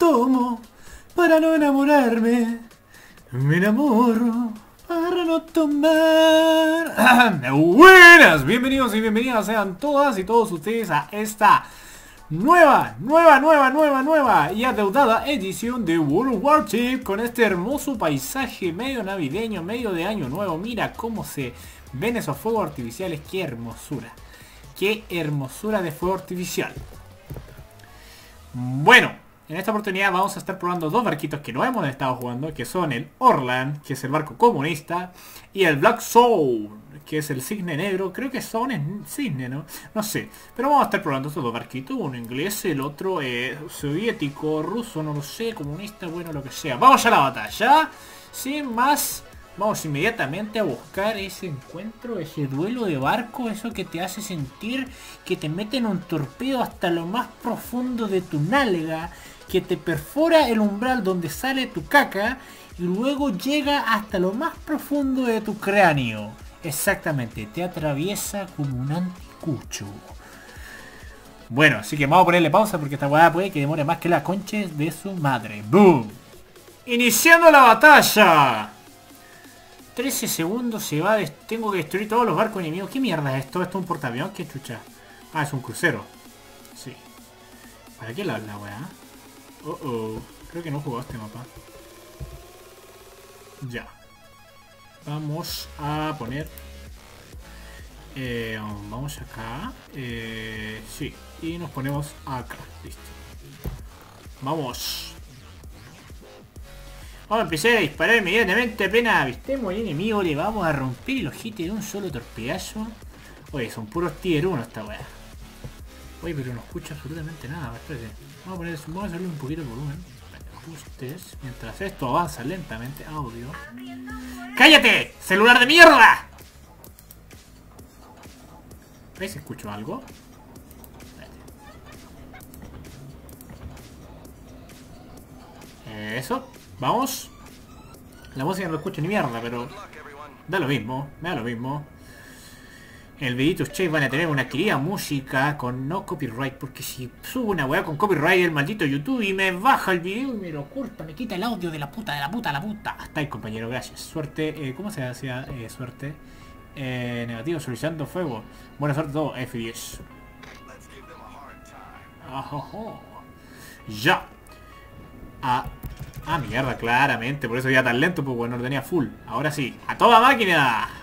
tomo para no enamorarme. Me enamoro para no tomar. Buenas, bienvenidos y bienvenidas sean todas y todos ustedes a esta nueva, nueva, nueva, nueva, nueva y adeudada edición de World of Warship con este hermoso paisaje medio navideño, medio de año nuevo. Mira cómo se ven esos fuegos artificiales, qué hermosura. Qué hermosura de fuego artificial. Bueno, en esta oportunidad vamos a estar probando dos barquitos que no hemos estado jugando, que son el Orland, que es el barco comunista, y el Black Soul, que es el cisne negro. Creo que son es cisne, ¿no? No sé. Pero vamos a estar probando estos dos barquitos, uno inglés, el otro eh, soviético, ruso, no lo sé, comunista, bueno, lo que sea. Vamos a la batalla, sin más Vamos inmediatamente a buscar ese encuentro, ese duelo de barco, eso que te hace sentir que te meten un torpedo hasta lo más profundo de tu nalga, que te perfora el umbral donde sale tu caca y luego llega hasta lo más profundo de tu cráneo. Exactamente, te atraviesa como un anticucho. Bueno, así que vamos a ponerle pausa porque esta weá puede que demore más que la concha de su madre. ¡Boom! Iniciando la batalla. 13 segundos se va. Tengo que destruir todos los barcos enemigos. ¿Qué mierda es esto? ¿Esto es un portaavión? ¿Qué chucha? Ah, es un crucero. Sí. ¿Para qué la, la weá? Oh, oh. Creo que no jugó este mapa. Ya. Vamos a poner... Eh, vamos acá. Eh, sí. Y nos ponemos acá. Listo. Vamos. Vamos a empezar a disparar inmediatamente apenas avistemos al enemigo, le vamos a romper el ojete de un solo torpedazo. Oye, son puros tier 1 esta weá. Oye, pero no escucha absolutamente nada, espérate. Vamos a poner vamos a hacerle un poquito de volumen. Ajustes, mientras esto avanza lentamente. Audio. ¡Cállate! ¡Celular de mierda! ¿Ves? ¿Escucho algo? Eso. Vamos. La música no escucho ni mierda, pero... Da lo mismo, me da lo mismo. El videito Che van a tener una querida música con no copyright, porque si subo una weá con copyright el maldito YouTube y me baja el video y me lo corta, me quita el audio de la puta, de la puta, de la puta. Hasta ahí compañero, gracias. Suerte, eh, ¿cómo se hacía eh, suerte? Eh, negativo, solicitando fuego. Buena suerte todo, F10. Ya. Ah, Ah, mierda, claramente. Por eso iba tan lento, pues bueno, no tenía full. Ahora sí. ¡A toda máquina!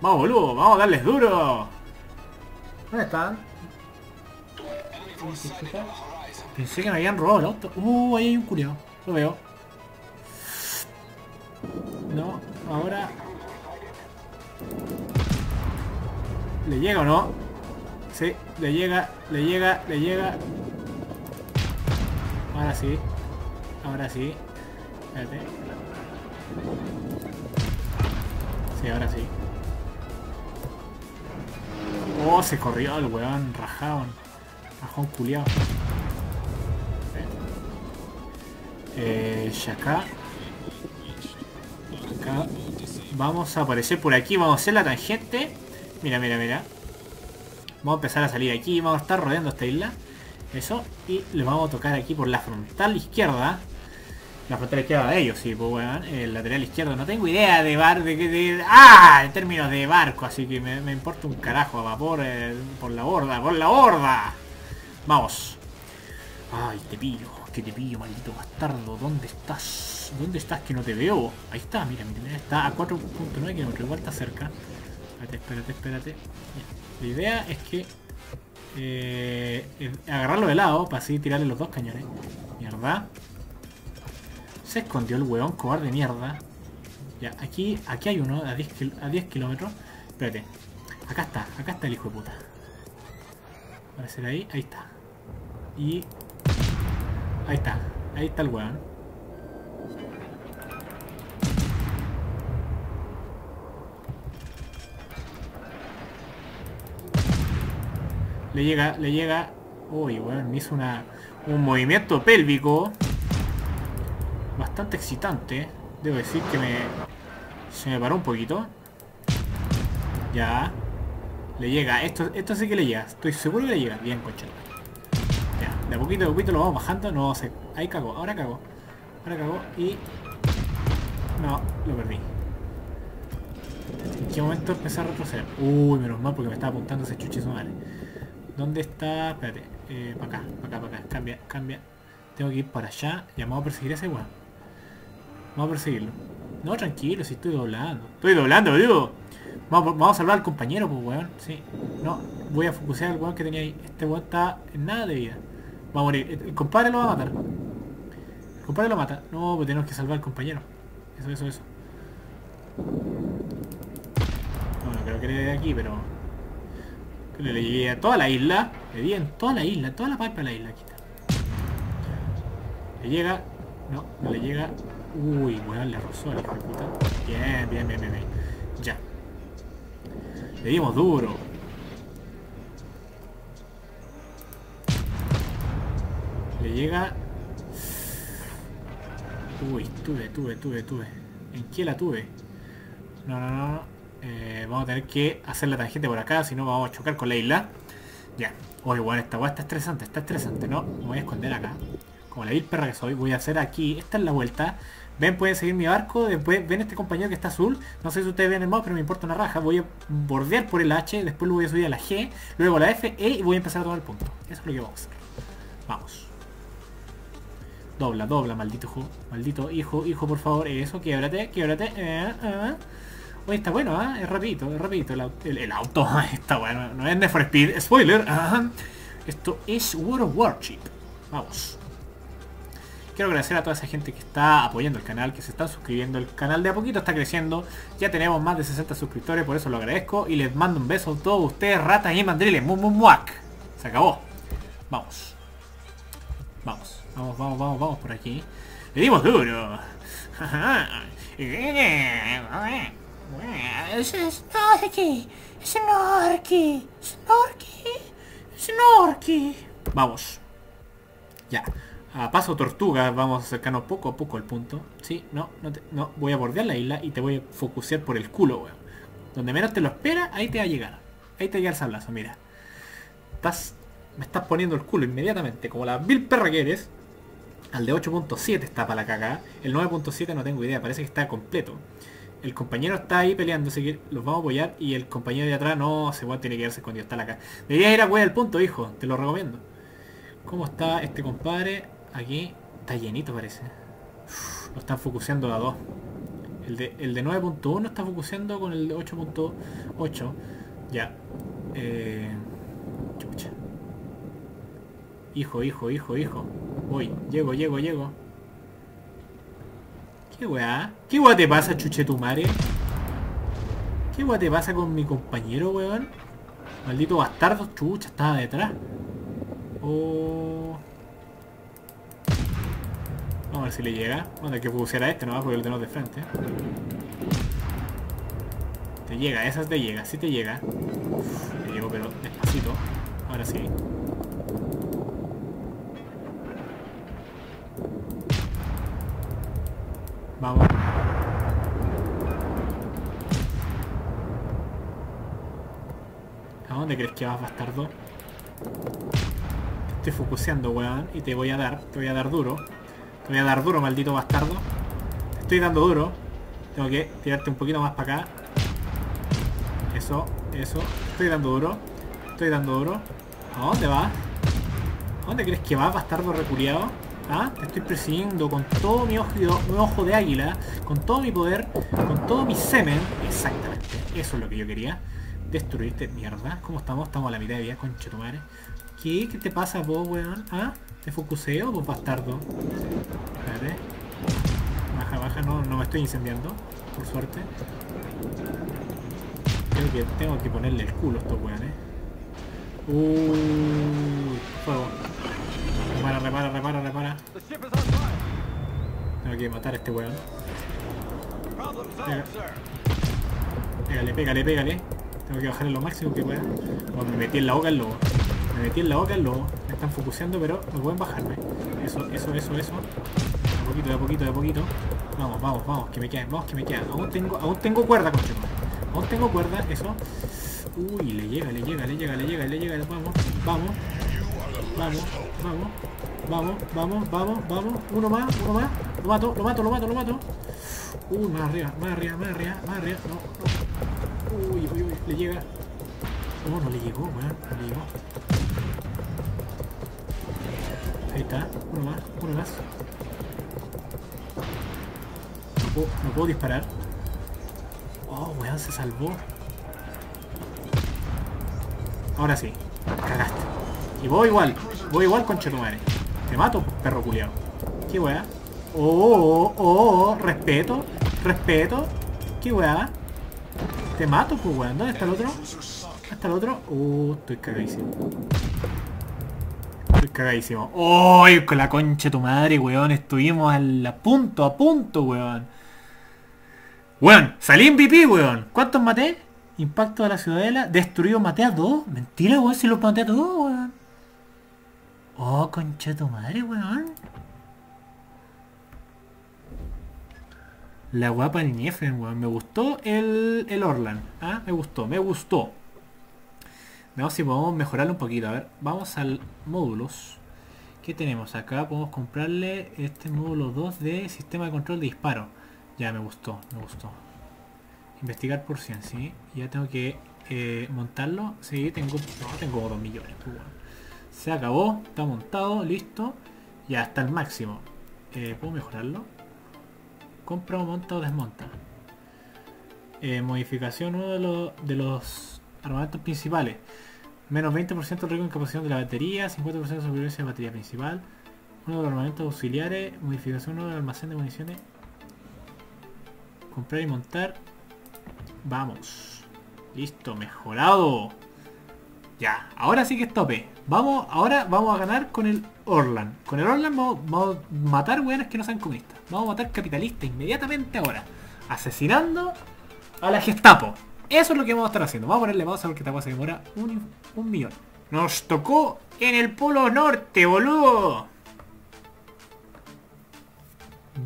Vamos, boludo. Vamos a darles duro. ¿Dónde están? Pensé que me habían robado el auto. Uh, ahí hay un curio. Lo veo. No, ahora... ¿Le llega o no? Sí, le llega, le llega, le llega. Ahora sí. Ahora sí. Espérate. Sí, ahora sí. Oh, se corrió el weón, rajado. Rajón culiado. Eh, y acá. Acá. Vamos a aparecer por aquí. Vamos a hacer la tangente. Mira, mira, mira. Vamos a empezar a salir aquí. Vamos a estar rodeando esta isla. Eso. Y le vamos a tocar aquí por la frontal izquierda. La frontera izquierda de ellos, sí, pues bueno, el lateral izquierdo. No tengo idea de bar, de, de, ¡Ah! En términos de barco, así que me, importa un carajo a vapor eh, por la borda, por la borda. Vamos. Ay, te pillo, que te pillo, maldito bastardo. ¿Dónde estás? ¿Dónde estás que no te veo? Ahí está, mira, mira, está a 4.9 kilómetros, igual está cerca. Espérate, espérate, espérate. La idea es que eh, agarrarlo de lado para así tirarle los dos cañones. Mierda. Se escondió el huevón cobarde mierda. Ya, aquí, aquí hay uno a 10, a 10 kilómetros. Espérate. Acá está, acá está el hijo de puta. Aparecer ahí, ahí está. Y... Ahí está, ahí está el huevón. Le llega, le llega... Uy, weón, me hizo una, un movimiento pélvico bastante excitante. Debo decir que me... Se me paró un poquito. Ya. Le llega. Esto, esto sí que le llega. Estoy seguro que le llega. Bien, concha. Ya. De a poquito a poquito lo vamos bajando. No vamos Ahí cago, ahora cago. Ahora cago y... No, lo perdí. ¿En qué momento empecé a retroceder? Uy, menos mal porque me estaba apuntando ese chuchizo madre. ¿Dónde está? Espérate. Eh, para acá, para acá, para acá. Cambia, cambia. Tengo que ir para allá. Vamos a perseguir a ese weón. Vamos a perseguirlo. No, tranquilo, si estoy doblando. Estoy doblando, digo. Vamos, vamos a salvar al compañero, pues weón. Sí. No, voy a focusear al weón que tenía ahí. Este weón está en nada de vida. Va a morir. El compadre lo va a matar. El compadre lo mata. No, pues tenemos que salvar al compañero. Eso, eso, eso. Bueno, creo que le de aquí, pero... Le, le llegué a toda la isla. Le di en toda la isla, toda la pipa de la isla. Aquí. Le llega... No, no le llega... Uy, weón, le rozó al hijo de puta. Bien, bien, bien, bien, bien. Ya. Le dimos duro. Le llega... Uy, tuve, tuve, tuve, tuve. ¿En qué la tuve? No, no, no. Eh, vamos a tener que hacer la tangente por acá, si no vamos a chocar con la isla. Ya. Oye, bueno, esta weá está estresante, está estresante. No, me voy a esconder acá. Como la vil perra que soy, voy a hacer aquí. Esta es la vuelta. Ven, pueden seguir mi barco. Después ven este compañero que está azul. No sé si ustedes ven el mouse, pero me importa una raja. Voy a bordear por el H. Después lo voy a subir a la G. Luego la F, E y voy a empezar a tomar el punto. Eso es lo que vamos a hacer. Vamos. Dobla, dobla, maldito hijo. Maldito hijo, hijo, por favor. Eso, quiebrate, quiebrate. Eh, eh. Oye, está bueno, ¿eh? Es rapidito, es rapidito. El, el- el auto está bueno. No es Need for Speed. Spoiler. ajá. Esto es World of Warship. Vamos. Quiero agradecer a toda esa gente que está apoyando el canal, que se está suscribiendo. El canal de a poquito está creciendo. Ya tenemos más de 60 suscriptores, por eso lo agradezco. Y les mando un beso a todos ustedes, ratas y mandriles. Mu, mu, muac. Se acabó. Vamos. Vamos, vamos, vamos, vamos, vamos por aquí. Le dimos duro. Snorky, Snorky, Snorky, Snorky. Vamos. Ya. A paso tortuga vamos a acercarnos poco a poco al punto. Sí, no, no, te- no. Voy a bordear la isla y te voy a focusear por el culo, weón. Donde menos te lo espera, ahí te va a llegar. Ahí te llega el sablazo, mira. Estás, me estás poniendo el culo inmediatamente, como la vil perra que eres. Al de 8.7 está para la cagada. El 9.7 no tengo idea, parece que está completo. El compañero está ahí peleando, así que los vamos a apoyar. Y el compañero de atrás, no, ese weón tiene que quedarse escondido, está la acá. Deberías ir a cuidar el punto, hijo, te lo recomiendo. ¿Cómo está este compadre? Aquí está llenito parece. Lo están focuseando a dos. El de, el de 9.1 está focuseando con el de 8.8. Ya. Eh, chucha. Hijo, hijo, hijo, hijo. Voy, llego, llego, llego. ¿Qué weá? ¿Qué weá te pasa, chuchetumare? ¿Qué weá te pasa con mi compañero, weón? Maldito bastardo, chucha, estaba detrás. Oh. Vamos a ver si le llega. A tener que focusear a este nomás porque lo tenemos de frente. Te llega, esas te llega, sí te llega. Te llegó pero despacito. Ahora sí. Vamos. ¿A dónde crees que vas, bastardo? Te estoy focuseando, weón, y te voy a dar, te voy a dar duro. Te voy a dar duro, maldito bastardo. Estoy dando duro. Tengo que tirarte un poquito más para acá. Eso, eso. Estoy dando duro. Estoy dando duro. ¿A dónde vas? ¿A dónde crees que vas, bastardo reculiado? ¿Ah? Te estoy persiguiendo con todo mi ojo, mi ojo de águila, con todo mi poder, con todo mi semen. Exactamente. Eso es lo que yo quería. Destruirte, mierda. ¿Cómo estamos? Estamos a la mitad de vida, concha tu madre. ¿Qué? ¿Qué te pasa vos, weón? ¿Ah? ¿Te focuseo vos, bastardo? Espérate. Baja, baja, no, no me estoy incendiando, por suerte. Creo que tengo que ponerle el culo a estos weones. Uy, fuego. Repara, repara, repara, repara. Tengo que matar a este weón. Pégale, pégale, pégale. Tengo que bajarle lo máximo que pueda. Oh, me metí en la boca el lobo. Me metí en la boca el lobo. Están focuseando, pero no pueden bajarme. Eso, eso, eso, eso. De a poquito, de a poquito, de poquito. Vamos, vamos, vamos, que me quedan, vamos, que me quedan. Aún tengo, aún tengo cuerda, con Aún tengo cuerda, eso. Uy, le llega, le llega, le llega, le llega, le llega. Vamos, vamos. Vamos, vamos. vamos, vamos, vamos, vamos. Uno más, uno más. Lo mato, lo mato, lo mato, lo mato. Uy, más arriba, más arriba, más arriba, más arriba. No, no. Uy, uy, uy, le llega. Oh, no le llegó, weón, no le llegó. Ahí está, uno más, uno más. No puedo, disparar. Oh, weón, se salvó. Ahora sí, cagaste. Y voy igual, voy igual con Chetumare. Te mato, perro culiao. ¿Qué weá? Oh, oh, oh, oh, respeto, respeto. ¿Qué weá? Te mato, pues weón. ¿Dónde está el otro? ¿Dónde está el otro? Uh, estoy cagadísimo. Cagadísimo. ¡Uy! con la concha de tu madre, weón. Estuvimos al- a punto, a punto, weón. Weón, salí MVP, weón. ¿Cuántos maté? Impacto de la ciudadela. Destruido, maté a dos. Mentira, weón, si los maté a todos, weón. Oh, concha de tu madre, weón. La guapa del Niefren, weón. Me gustó el, el Orlan. Ah, me gustó, me gustó. Veamos si podemos mejorarlo un poquito. A ver, vamos al módulos. ¿Qué tenemos acá? Podemos comprarle este módulo 2 de sistema de control de disparo. Ya, me gustó, me gustó. Investigar por 100, ¿sí? Ya tengo que eh, montarlo. Sí, tengo... No, tengo 2 millones. pues. Se acabó, está montado, listo. Ya está el máximo. Eh, ¿Puedo mejorarlo? Compra, monta o desmonta. Eh, modificación uno de, los de los armamentos principales. Menos 20% de riesgo en capacidad de la batería, 50% de supervivencia de la batería principal. Uno de los armamentos auxiliares, modificación uno del almacén de municiones. Comprar y montar. Vamos. Listo, mejorado. Ya, ahora sí que es tope. Vamos, ahora vamos a ganar con el Orlan. Con el Orlan vamos, vamos a matar weones que no sean comunistas. Vamos a matar capitalistas inmediatamente ahora. Asesinando a la Gestapo. Eso es lo que vamos a estar haciendo. Vamos a ponerle pausa porque esta cosa demora un, un millón. Nos tocó en el polo norte, boludo.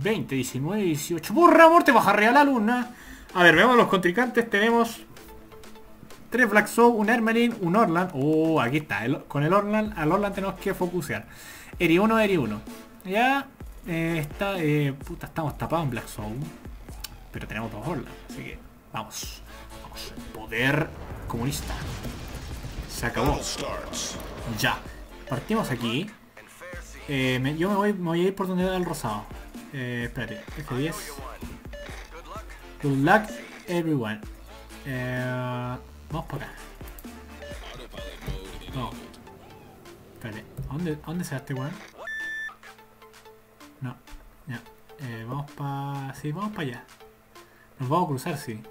20, 19, 18. ¡Burra, muerte! Baja real la luna. A ver, veamos los contrincantes. Tenemos 3 Black Soul, un Ermelin, un Orlan. Oh, aquí está. con el Orlan, al Orlan tenemos que focusear. Eri 1, Eri 1. Ya eh, está. eh, puta, estamos tapados en Black Soul. Pero tenemos dos Orlan. Así que vamos. Poder comunista. Se acabó. Ya. Partimos aquí. Eh, yo me voy, me voy a ir por donde da el rosado. Eh, espérate. F10. Good luck everyone. Eh, vamos por acá. No. Espérate. ¿A dónde, a dónde se va este weón? No. Ya. Eh, vamos para... Sí, vamos para allá. Nos vamos a cruzar, sí.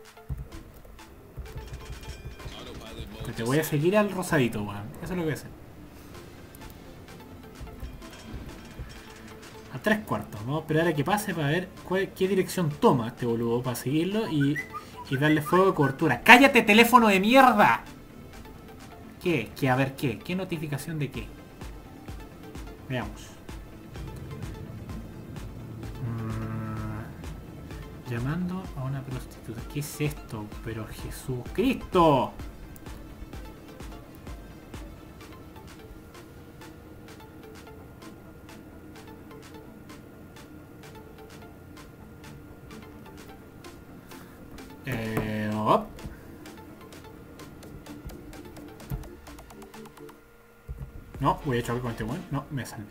Te voy a seguir al rosadito, weón. Eso es lo que voy a hacer. A tres cuartos. Vamos a esperar a que pase para ver cuál- qué dirección toma este boludo para seguirlo y, y darle fuego de cobertura. ¡Cállate, teléfono de mierda! ¿Qué? ¿Qué? A ver, ¿qué? ¿Qué notificación de qué? Veamos. Mm, llamando a una prostituta. ¿Qué es esto? Pero Jesucristo. Voy a chocar con este weón. No, me salvé.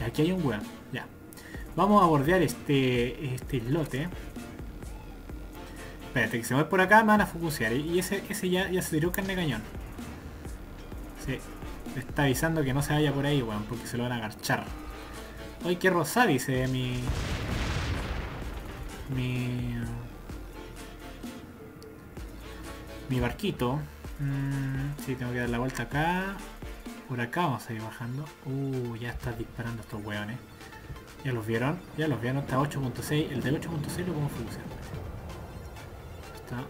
Y aquí hay un weón. Ya. Vamos a bordear este este islote. Espérate, que se va por acá me van a focusear. Y ese, ese ya, ya se tiró carne cañón. Sí. Le está avisando que no se vaya por ahí, weón, porque se lo van a agarchar. Ay, qué rosada dice mi... Mi... Mi barquito. Mm, sí, tengo que dar la vuelta acá. Por acá vamos a ir bajando. Uh, ya está disparando estos hueones. Ya los vieron, ya los vieron. Está 8.6. El del 8.6 lo podemos fusionar. Está.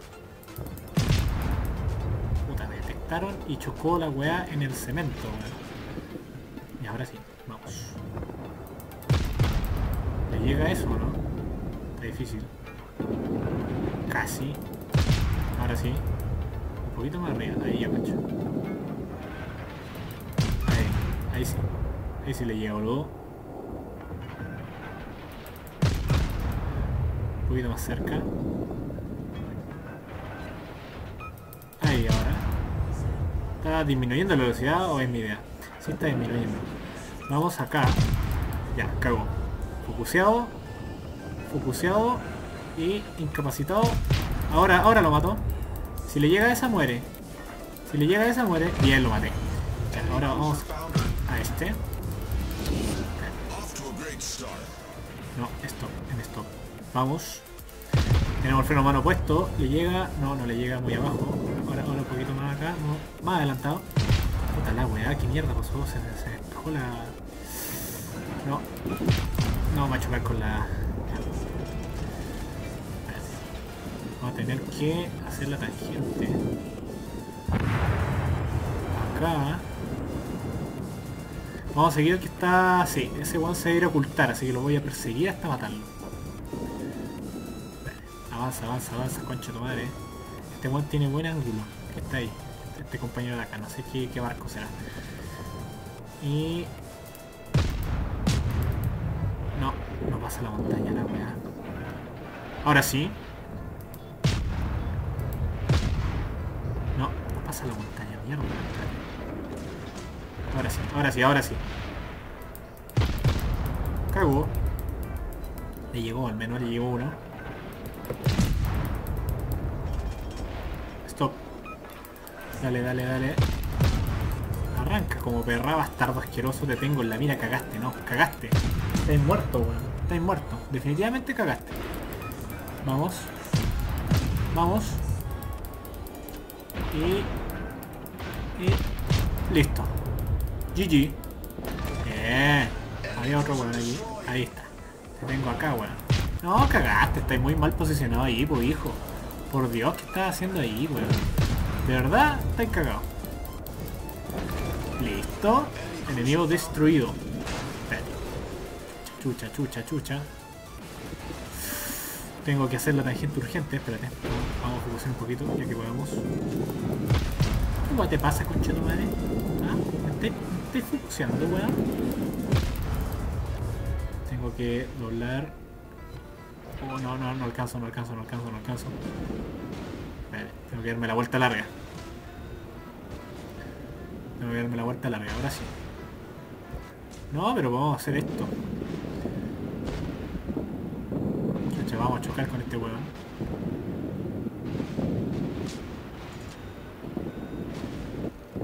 Puta, me detectaron y chocó la weá en el cemento, weón. Y ahora sí, vamos. ¿Le llega eso o no? Está difícil. Casi. Ahora sí. Un poquito más arriba, ahí ya cacho. Ahí sí. Ahí sí le llega, boludo. Un poquito más cerca. Ahí ahora. ¿Está disminuyendo la velocidad o es mi idea? Sí está disminuyendo. Vamos acá. Ya, cago. Focuseado. Focuseado. Y incapacitado. Ahora, ahora lo mato. Si le llega a esa, muere. Si le llega a esa, muere. Bien, lo maté. Ahora vamos este. No, stop, en stop. Vamos. Tenemos el freno mano puesto. Le llega. No, no le llega muy abajo. Ahora, ahora un poquito más acá. No, más adelantado. Puta la weá, qué mierda pasó. Se, se despejó la. No. No vamos a chocar con la. Vamos a tener que hacer la tangente. Acá. Vamos a seguir el que está... Sí, ese weón se va a a ocultar, así que lo voy a perseguir hasta matarlo. Avanza, avanza, avanza, concha tu madre. Este weón tiene buen ángulo. Que está ahí. Este compañero de acá, no sé qué, barco será. Y... No, no pasa la montaña la weá. Ahora sí. No, no pasa la montaña, mierda. Ahora sí, ahora sí, ahora sí. Cagó. Le llegó, al menos le llegó uno. Stop. Dale, dale, dale. Arranca como perra bastardo asqueroso. Te tengo en la mira, cagaste, no, cagaste. Estáis muerto, weón. Estáis muerto. Definitivamente cagaste. Vamos. Vamos. Y... Y... Listo. GG. Bien. Había otro weón allí. Ahí está. Te tengo acá, weón. No, cagaste. Estáis muy mal posicionado ahí, pues hijo. Por Dios, ¿qué estás haciendo ahí, weón? De verdad, estáis cagado. Listo. Enemigo destruido. Espérate. Chucha, chucha, chucha. Tengo que hacer la tangente urgente. Espérate. Vamos a focusar un poquito, ya que podamos. ¿Cómo te pasa, concha tu madre? ¿Ah? ¿Me estoy, me estoy focuseando, weón? Tengo que doblar. Oh, no, no, no alcanzo, no alcanzo, no alcanzo, no alcanzo. Espérate, tengo que darme la vuelta larga. Tengo que darme la vuelta larga, ahora sí. No, pero vamos a hacer esto. Vamos a chocar con este weón.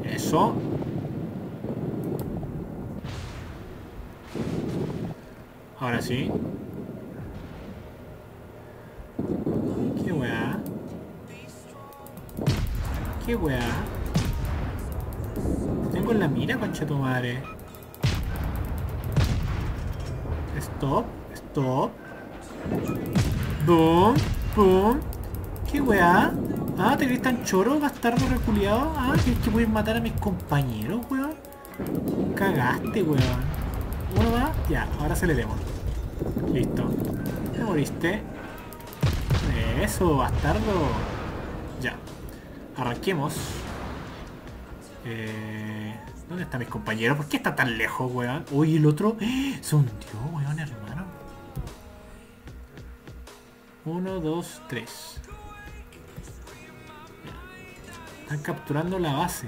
Eso. Ahora sí. ¿Qué weá? ¿Qué weá? Te tengo en la mira, concha tu madre. Stop, stop. Boom, boom. ¿Qué weá? Ah, ¿te crees tan choro, bastardo reculeado? Ah, ¿crees que puedes matar a mis compañeros, weón? Cagaste, weón. Uno más, ya, ahora se le demos. Listo. ¿Te moriste? Eso, bastardo. Ya. Arranquemos. Eh, ¿Dónde están mis compañeros? ¿Por qué está tan lejos, weón? Uy, el otro ¡eh! se hundió, weón, hermano. Uno, dos, tres. Están capturando la base.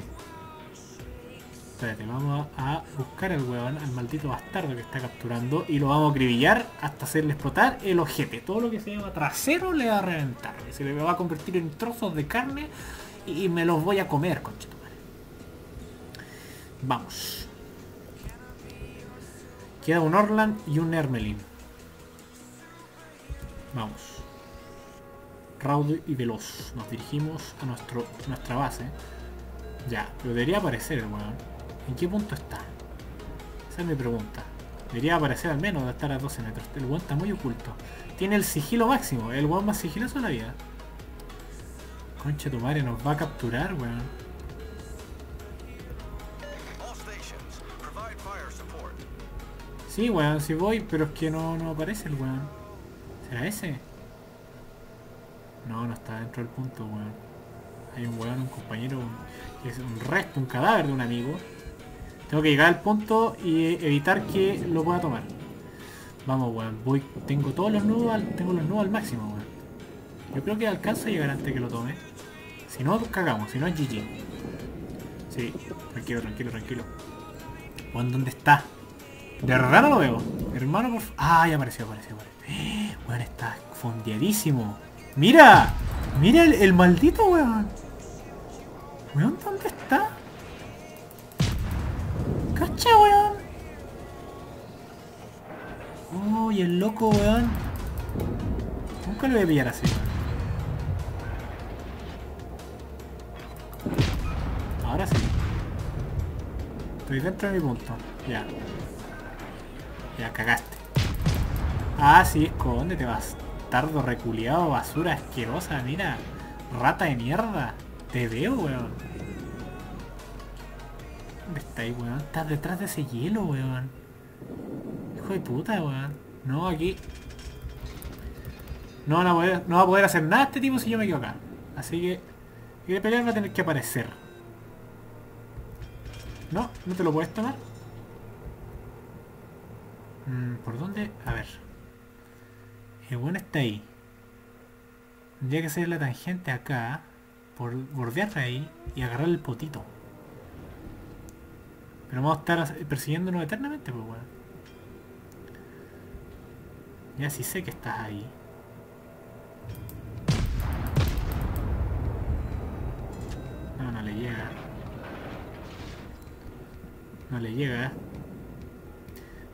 Espérate, vamos a buscar al weón, al maldito bastardo que está capturando y lo vamos a acribillar hasta hacerle explotar el ojete. Todo lo que se llama trasero le va a reventar. Se le va a convertir en trozos de carne y me los voy a comer, conchetumare. Vamos. Queda un Orland y un Hermelin. Vamos. Raudo y veloz. Nos dirigimos a nuestro, nuestra base. Ya, pero debería aparecer el weón. ¿En qué punto está? Esa es mi pregunta. Debería aparecer al menos de estar a 12 metros. El weón está muy oculto. Tiene el sigilo máximo. El weón más sigiloso de la vida. Concha tu madre, nos va a capturar, weón. Sí, weón, sí voy, pero es que no, no aparece el weón. ¿Será ese? No, no está dentro del punto, weón. Hay un weón, un compañero, es un resto, un cadáver de un amigo. Tengo que llegar al punto y evitar que lo pueda tomar. Vamos, weón. Voy, tengo todos los nudos al, tengo los nudos al máximo, weón. Yo creo que alcanza a llegar antes que lo tome. Si no, cagamos. Si no, es GG. Sí, tranquilo, tranquilo, tranquilo. Weón, ¿dónde está? De no lo veo. Hermano, por Ah, ya apareció, apareció, apareció. Weón, está fondeadísimo. ¡Mira! ¡Mira el, el maldito, weón! Weón, ¿dónde está? ¡Cacha, weón! Oh, el loco, weón. Nunca lo voy a pillar así. Ahora sí. Estoy dentro de mi punto. Ya. Ya cagaste. Ah, sí, escóndete, bastardo reculeado, basura asquerosa, mira. Rata de mierda. Te veo, weón. ¿Dónde estáis, weón? Estás detrás de ese hielo, weón. Hijo de puta, weón. No, aquí. No, poder, no va a poder hacer nada este tipo si yo me quedo acá. Así que... Si quiere pelear va a tener que aparecer. No, no te lo puedes tomar. Mm, ¿Por dónde? A ver. El bueno está ahí. Tendría que ser la tangente acá. Por bordear ahí y agarrar el potito. Pero vamos a estar persiguiéndonos eternamente, pues weón. Ya sí sé que estás ahí. No, no le llega. No le llega.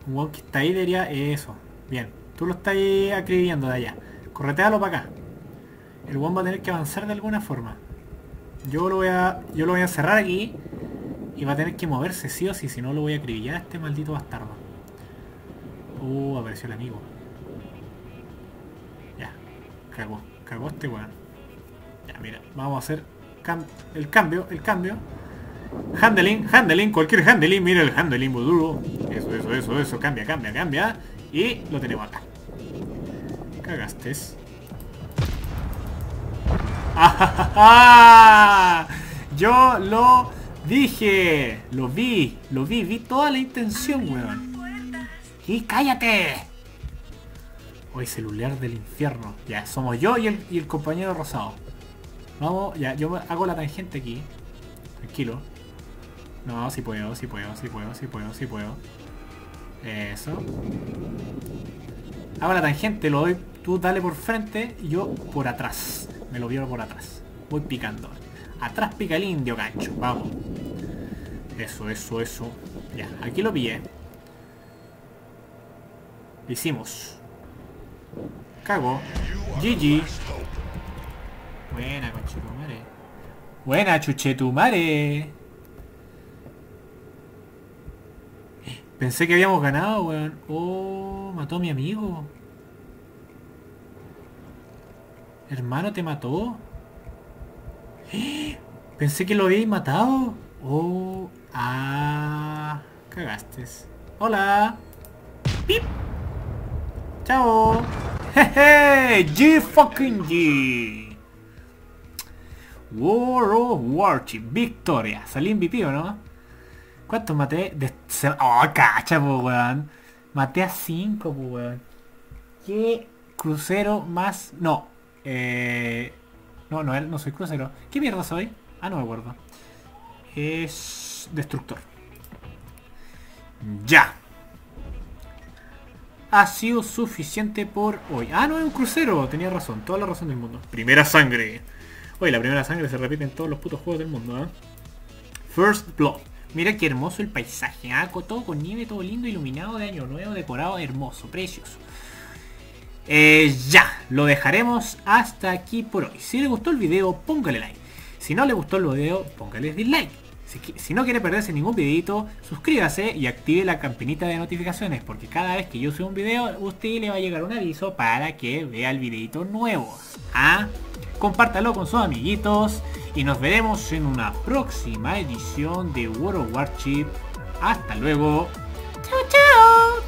Un weón que está ahí debería... Eso. Bien. Tú lo estás acribillando de allá. Corretealo para acá. El weón va a tener que avanzar de alguna forma. Yo lo voy a... Yo lo voy a cerrar aquí. Y va a tener que moverse sí o sí. Si no lo voy a acribillar a este maldito bastardo. Uh, apareció el amigo. Ya. Cagó. Cagó este weón. Ya, mira. Vamos a hacer el cambio. El cambio. Handling, handling, cualquier handling, mira el handling duro. Eso, eso, eso, eso, cambia, cambia, cambia. Y lo tenemos acá. Cagaste. ¡Ah! Yo lo dije. Lo vi, lo vi, vi toda la intención, weón. ¡Y cállate! Hoy celular del infierno. Ya, somos yo y el, y el compañero rosado. Vamos, ya, yo hago la tangente aquí. Tranquilo. No, si puedo, si puedo, si puedo, si puedo, si puedo. Eso. Hago la tangente, lo doy. Tú dale por frente y yo por atrás. Me lo vio por atrás. Voy picando. Atrás pica el indio, gancho. Vamos. Eso, eso, eso. Ya, aquí lo pillé. Lo hicimos. Cago. GG. Buena, conchetumare. Buena, chuchetumare. Pensé que habíamos ganado, weón. Oh, mató a mi amigo. Hermano, ¿te mató? Pensé que lo habíais matado. Oh, ah, cagaste. Hola. Pip. Chao. Jeje, G fucking G. War of Warship, victoria. Salí MVP, ¿o no? ¿Cuántos maté? Oh, cacha, weón. Maté a 5, po, weón. ¿Qué crucero más? No. Eh... No, no, no soy crucero. ¿Qué mierda soy? Ah, no me acuerdo. Es... Destructor. Ya. Ha sido suficiente por hoy. Ah, no, es un crucero. Tenía razón. Toda la razón del mundo. Primera sangre. Oye, la primera sangre se repite en todos los putos juegos del mundo, ¿eh? First Blood. Mira qué hermoso el paisaje. Con- todo con nieve, todo lindo, iluminado de año nuevo, decorado, hermoso, precioso. Eh, ya, lo dejaremos hasta aquí por hoy. Si le gustó el video, póngale like. Si no le gustó el video, póngale dislike. Si, no quiere perderse ningún videito, suscríbase y active la campanita de notificaciones, porque cada vez que yo suba un video, usted le va a llegar un aviso para que vea el videito nuevo. ¿Ah? Compártalo con sus amiguitos y nos veremos en una próxima edición de World of Warship. Hasta luego. Chao, chao.